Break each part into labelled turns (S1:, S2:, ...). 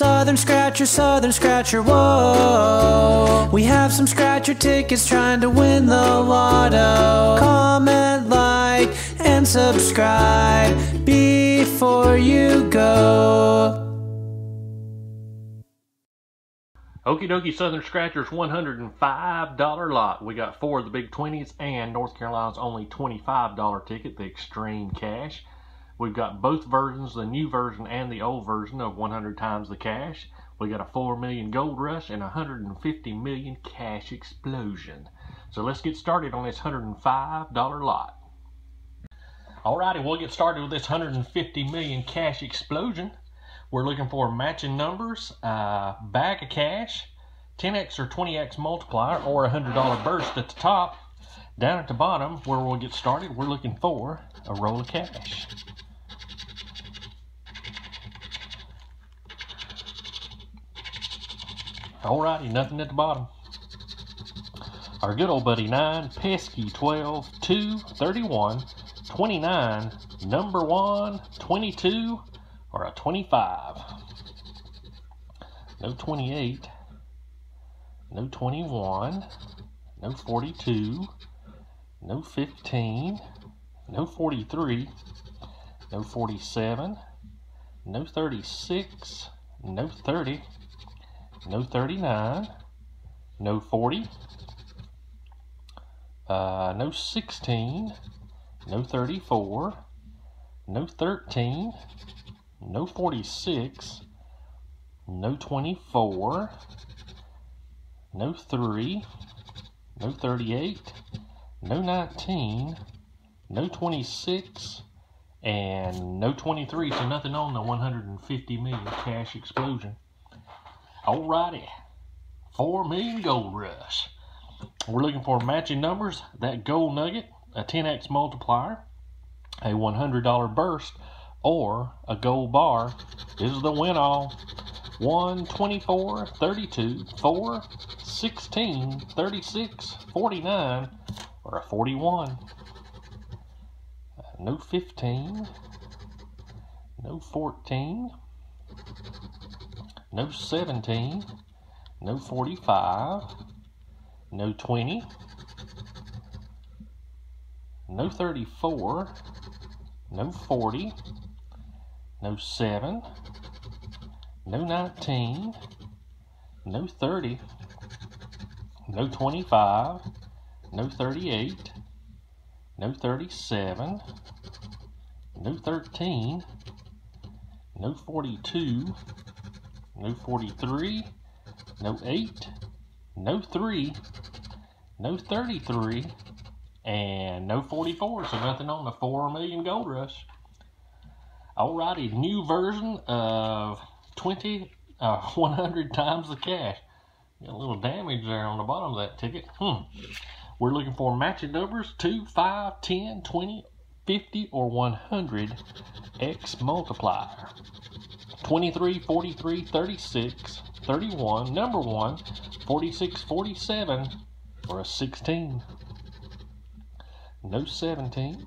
S1: Southern Scratcher, Southern Scratcher, whoa. We have some Scratcher tickets trying to win the lotto. Comment, like, and subscribe before you go.
S2: Okie dokie Southern Scratchers $105 lot. We got four of the big 20s and North Carolina's only $25 ticket, the Extreme Cash. We've got both versions, the new version and the old version of 100 times the cash. We got a 4 million gold rush and 150 million cash explosion. So let's get started on this $105 lot. Alrighty, we'll get started with this 150 million cash explosion. We're looking for matching numbers, uh, bag of cash, 10x or 20x multiplier, or a $100 burst at the top. Down at the bottom, where we'll get started, we're looking for a roll of cash. Alrighty, nothing at the bottom. Our good old buddy 9, pesky 12, 2, 31, 29, number 1, 22, or a 25. No 28, no 21, no 42, no 15, no 43, no 47, no 36, no 30, no 39, no 40, uh, no 16, no 34, no 13, no 46, no 24, no 3, no 38, no 19, no 26, and no 23, so nothing on the 150 million cash explosion. Alrighty, 4 million gold rush. We're looking for matching numbers, that gold nugget, a 10x multiplier, a $100 burst, or a gold bar. This is the win all. 1, 24, 32, 4, 16, 36, 49, or a 41. Uh, no 15, no 14, no 17, no 45, no 20, no 34, no 40, no 7, no 19, no 30, no 25, no 38, no 37, no 13, no 42, no 43, no 8, no 3, no 33, and no 44, so nothing on the 4 million gold rush. Alrighty, new version of 20, uh, 100 times the cash. Got a little damage there on the bottom of that ticket. Hmm. We're looking for matching numbers 2, 5, 10, 20, 50, or 100 X multiplier. 23, 43, 36, 31, number 1, 46, 47, or a 16. No 17,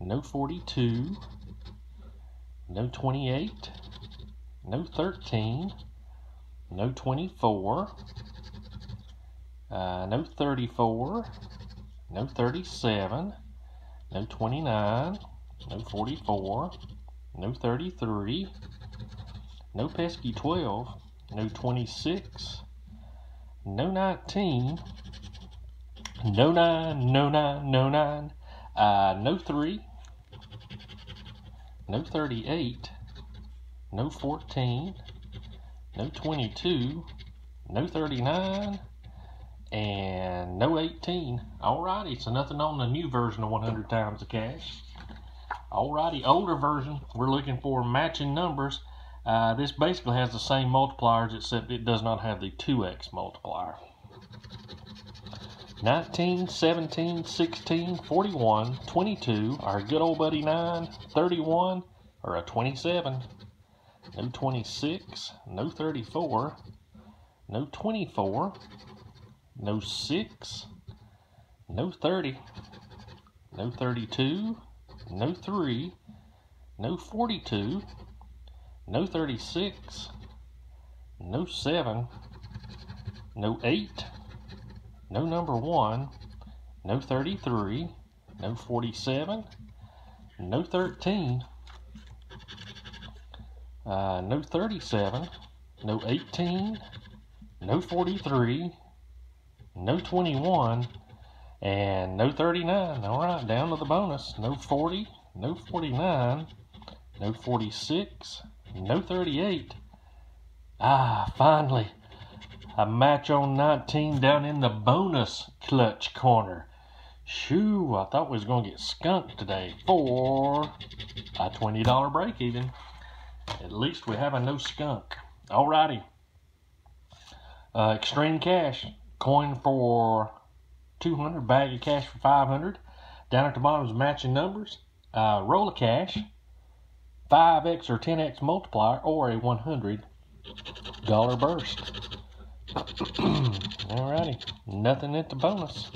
S2: no 42, no 28, no 13, no 24, uh, no 34, no 37, no 29, no 44, no 33, no pesky 12, no 26, no 19, no 9, no 9, no 9, uh, no 3, no 38, no 14, no 22, no 39, and no 18. Alrighty, so nothing on the new version of 100 times the cash. Alrighty, older version, we're looking for matching numbers. Uh, this basically has the same multipliers except it does not have the 2x multiplier. 19, 17, 16, 41, 22, our good old buddy 9, 31, or a 27. No 26, no 34, no 24, no 6, no 30, no 32, no 3, no 42, no 36, no 7, no 8, no number 1, no 33, no 47, no 13, uh, no 37, no 18, no 43, no 21, and no 39. All right, down to the bonus. No 40, no 49, no 46, no 38. Ah, finally, a match on 19 down in the bonus clutch corner. Shoo, I thought we was going to get skunked today for a $20 break even. At least we have a no skunk. Alrighty. Uh, extreme cash. Coin for 200. Bag of cash for 500. Down at the bottom is matching numbers. Uh, roll of cash. 5x or 10x multiplier or a $100 burst. Alrighty. Nothing at the bonus.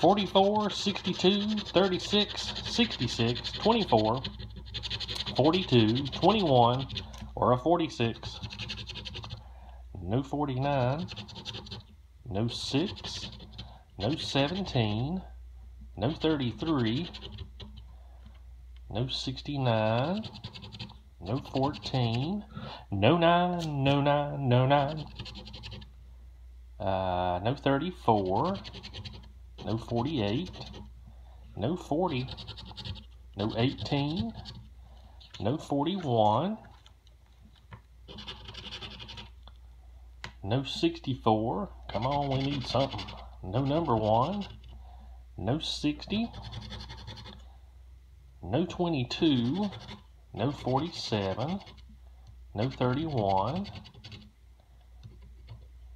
S2: 44, 62, 36, 66, 24, 42, 21, or a 46. No 49, no 6, no 17, no 33, no 69, no 14, no 9, no 9, no 9, uh, no 34, no 48, no 40, no 18, no 41, no 64, come on, we need something, no number 1, no 60, no 22, no 47, no 31,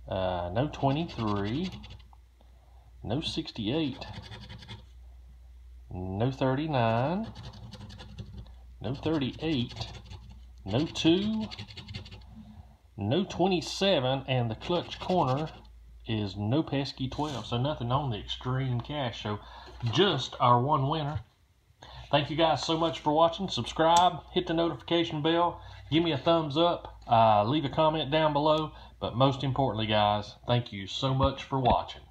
S2: uh, no 23, no 68, no 39, no 38, no 2, no 27, and the clutch corner is no pesky 12. So nothing on the extreme cash. So just our one winner. Thank you guys so much for watching. Subscribe, hit the notification bell, give me a thumbs up, uh, leave a comment down below. But most importantly, guys, thank you so much for watching.